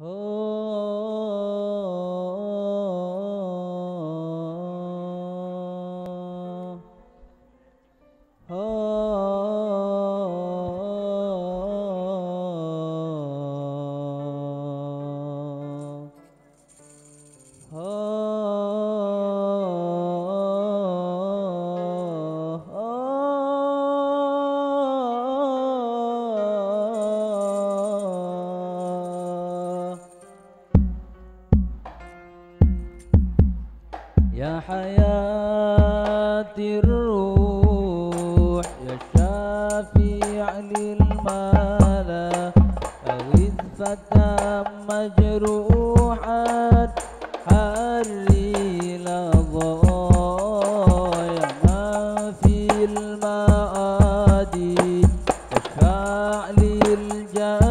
يا الروح يا شافع للملا أغث فتى مجروحا حري لضايا ما في المآدي؟ أشفع للجميع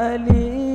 عليم